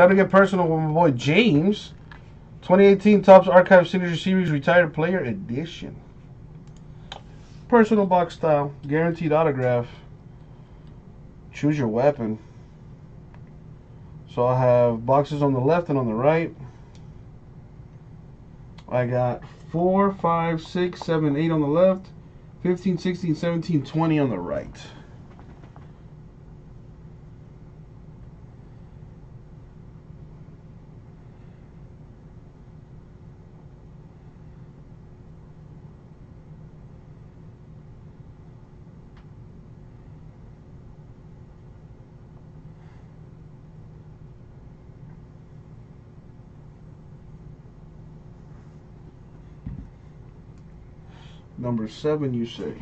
Time to get personal with my boy James. 2018 Topps Archive Signature Series Retired Player Edition. Personal box style. Guaranteed autograph. Choose your weapon. So I have boxes on the left and on the right. I got 4, 5, 6, 7, 8 on the left, 15, 16, 17, 20 on the right. Number seven, you say.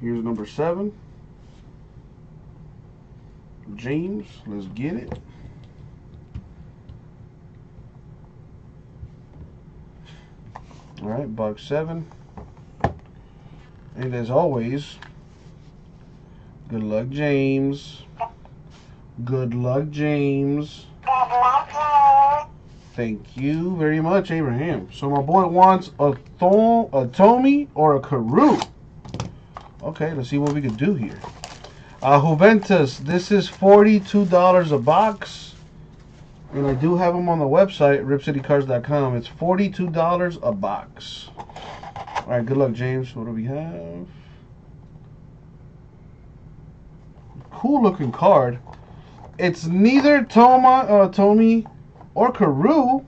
Here's number seven. James, let's get it. All right, box seven. And as always, good luck, James. Good luck, James. Thank you very much, Abraham. So my boy wants a Thom, a Thome, or a Carew. Okay, let's see what we can do here. Uh, Juventus, this is $42 a box. And I do have them on the website, ripcitycards.com. It's $42 a box. All right, good luck, James. What do we have? Cool looking card. It's neither Toma, uh, Thome or Carew,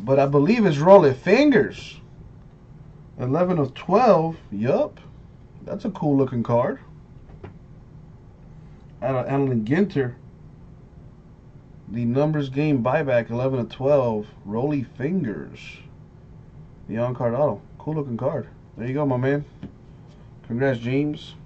but I believe it's Rollie Fingers. 11 of 12. Yup. That's a cool looking card. Out of Allen Ginter. The numbers game buyback 11 of 12. Rollie Fingers. The on card auto. Oh, cool looking card. There you go, my man. Congrats, James.